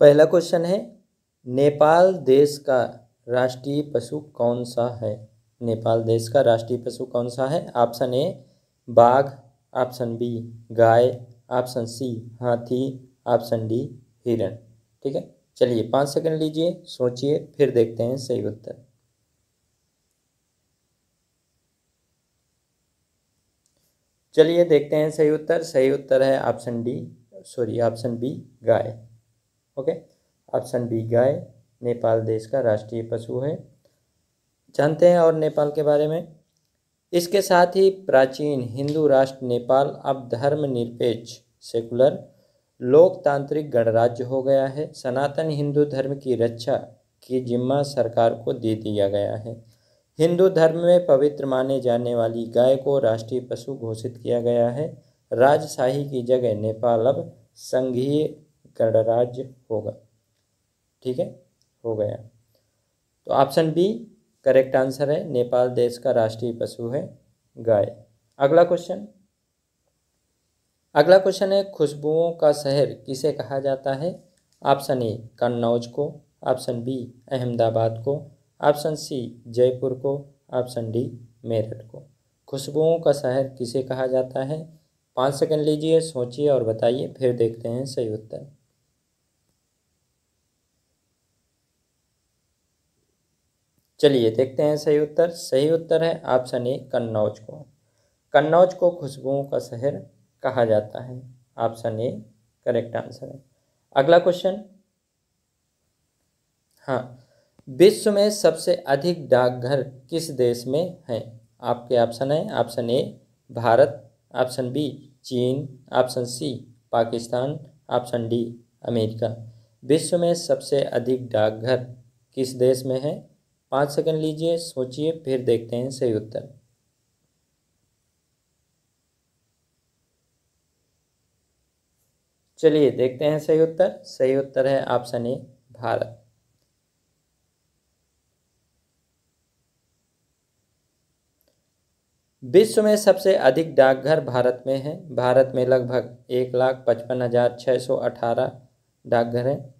पहला क्वेश्चन है, नेपाल देश का राष्ट्रीय पशु कौन सा है? नेपाल देश का राष्ट्रीय पशु कौन सा है? ऑप्शन ए बाघ। ऑप्शन बी गाय। ऑप्शन सी हाथी। ऑप्शन डी हिरण। ठीक है? चलिए, पाँच सेकंड लीजिए, सोचिए, फिर देखते हैं सही उत्तर। चलिए, देखते हैं सही उत्तर। सही उत्तर है option D sorry option B गाय। ओके? ऑप्शन बी गाय नेपाल देश का राष्ट्रीय पशु है। जानते हैं और नेपाल के बारे में? इसके साथ ही प्राचीन हिंदू राष्ट्र नेपाल अब धर्मनिरपेक्ष, सेकुलर, लोकतांत्रिक गणराज्य हो गया है। सनातन हिंदू धर्म की रक्षा की जिम्मा सरकार को दे दिया गया है। हिंदू धर्म में पवित्र माने जाने वाली गाय को राष्ट्रीय पशु घोषित किया गया है। राजशाही की जगह नेपाल अब संघीय गणराज्य होगा। ठीक है? हो गया। तो ऑप्शन बी, करेक्ट आंसर है, नेपाल देश का राष्ट्रीय पशु है, गाय। अगला क्वेश्चन। अगला क्वेश्चन है, खुशबुओं का शहर किसे कहा जाता है? ऑप्शन ए, कन्नौज को। ऑप्शन बी, अहमदाबाद को। ऑप्शन सी, जयपुर को। ऑप्शन डी, मेरठ को। खुशबुओं का शहर किसे कहा जाता है? पाँच सेकंड लीजिए, सोचिए और बताइए, फिर देखते हैं सही उत्तर। चलिए देखते हैं सही उत्तर। सही उत्तर है ऑप्शन ए, कन्नौज को। कन्नौज को खुशबुओं का शहर कहा जाता है। ऑप्शन ए, करेक्ट आंसर है। अगला क्वेश्चन। हाँ विश्व में सबसे अधिक डाकघर किस देश में हैं? आपके ऑप्शन है, option A, Bharat, option B, चीन, option C, Pakistan, option D, America. विश्व में सबसे अधिक डाकघर किस देश में है? पाँच सेकंड लीजिए, सोचिए, फिर देखते हैं सही उत्तर। चलिए, देखते हैं सही उत्तर। सही उत्तर है ऑप्शन ए, भारत। विश्व में सबसे अधिक डाकघर भारत में है। भारत में लगभग एक लाख पचपन हज़ार छः सौ अठारह डाकघर हैं।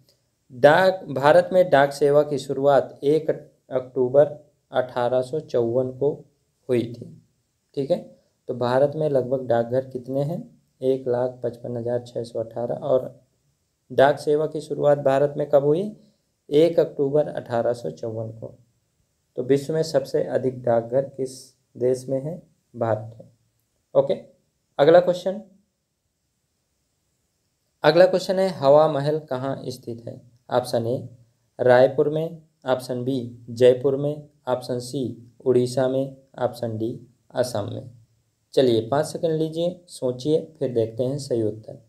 डाक, भारत में डाक सेवा की शुरुआत एक अक्टूबर अठारह सौ चौवन को हुई थी। ठीक है? तो भारत में लगभग डाकघर कितने हैं? एक लाख पचपन हज़ार छः सौ अठारह और डाक सेवा की शुरुआत भारत में कब हुई? एक अक्टूबर अठारह सौ चौवन को। तो विश्व में सबसे अधिक डाकघर किस देश में है? भारत में। ओके? अगला क्वेश्चन। अगला क्वेश्चन है हवा महल कहाँ स्थित है? ऑप्शन ए, रायपुर में ऑप्शन बी, जयपुर में, ऑप्शन सी, उड़ीसा में, ऑप्शन डी, असम में। चलिए पाँच सेकंड लीजिए, सोचिए, फिर देखते हैं सही उत्तर।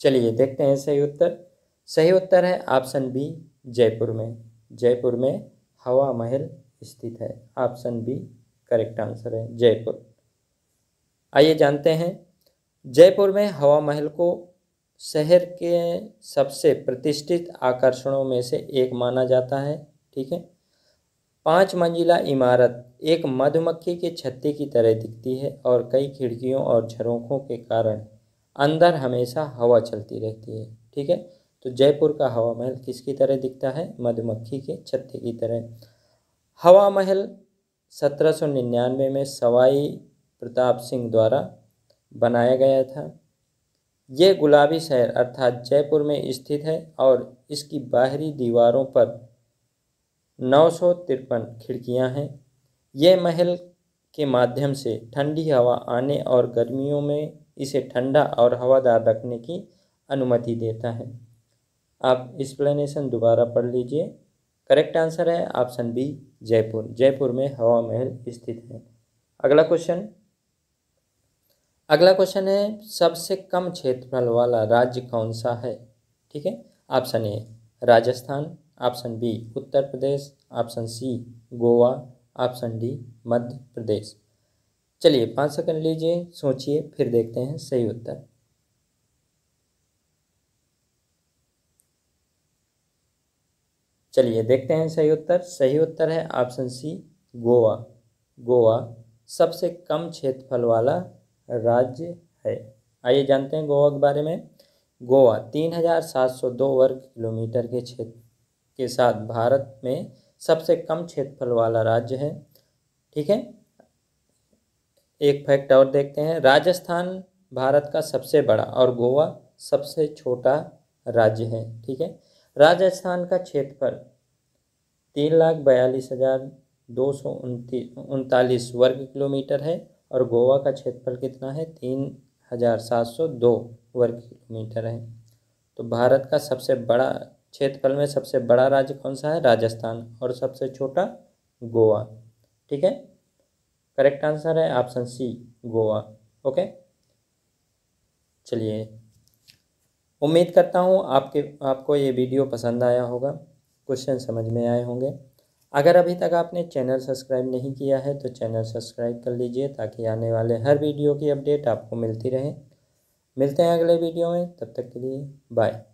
चलिए देखते हैं सही उत्तर। सही उत्तर है ऑप्शन बी, जयपुर में। जयपुर में हवा महल स्थित है। ऑप्शन बी, करेक्ट आंसर है, जयपुर। आइए जानते हैं, जयपुर में हवा महल को शहर के सबसे प्रतिष्ठित आकर्षणों में से एक माना जाता है, ठीक है? पाँच मंजिला इमारत एक मधुमक्खी के छत्ते की तरह दिखती है और कई खिड़कियों और झरोखों के कारण अंदर हमेशा हवा चलती रहती है, ठीक है? तो जयपुर का हवा महल किसकी तरह दिखता है? मधुमक्खी के छत्ते की तरह। हवा महल सत्रह सौ निन्यानवे में सवाई प्रताप सिंह द्वारा बनाया गया था। ये गुलाबी शहर अर्थात जयपुर में स्थित है और इसकी बाहरी दीवारों पर नौ सौ तिरपन खिड़कियाँ हैं। यह महल के माध्यम से ठंडी हवा आने और गर्मियों में इसे ठंडा और हवादार रखने की अनुमति देता है। आप एक्सप्लेनेशन दोबारा पढ़ लीजिए। करेक्ट आंसर है ऑप्शन बी जयपुर। जयपुर में हवा महल स्थित है। अगला क्वेश्चन अगला क्वेश्चन है, सबसे कम क्षेत्रफल वाला राज्य कौन सा है? ठीक है? Option A Rajasthan. Option B Uttar Pradesh. Option C Goa. Option D Madhya Pradesh. चलिए, पाँच सेकंड लीजिए, सोचिए, फिर देखते हैं सही उत्तर। चलिए, देखते हैं सही उत्तर। सही उत्तर है ऑप्शन सी गोवा। गोवा, सबसे कम क्षेत्रफल वाला राज्य है। आइए जानते हैं गोवा के बारे में। गोवा, तीन हज़ार सात सौ दो वर्ग किलोमीटर के क्षेत्र के साथ भारत में सबसे कम क्षेत्रफल वाला राज्य है। ठीक है? एक फैक्ट और देखते हैं। राजस्थान भारत का सबसे बड़ा और गोवा सबसे छोटा राज्य है। ठीक है? राजस्थान का क्षेत्रफल तीन लाख बयालीस हज़ार दो सौ उनतालीस वर्ग किलोमीटर है। और गोवा का क्षेत्रफल कितना है? तीन हज़ार सात सौ दो वर्ग किलोमीटर है। तो भारत का सबसे बड़ा क्षेत्रफल में सबसे बड़ा राज्य कौन सा है? राजस्थान और सबसे छोटा गोवा। ठीक है? करेक्ट आंसर है ऑप्शन सी, गोवा। ओके? चलिए, उम्मीद करता हूँ आपके, आपको ये वीडियो पसंद आया होगा। क्वेश्चन समझ में आए होंगे। अगर अभी तक आपने चैनल सब्सक्राइब नहीं किया है तो चैनल सब्सक्राइब कर लीजिए ताकि आने वाले हर वीडियो की अपडेट आपको मिलती रहे। मिलते हैं अगले वीडियो में, तब तक के लिए बाय।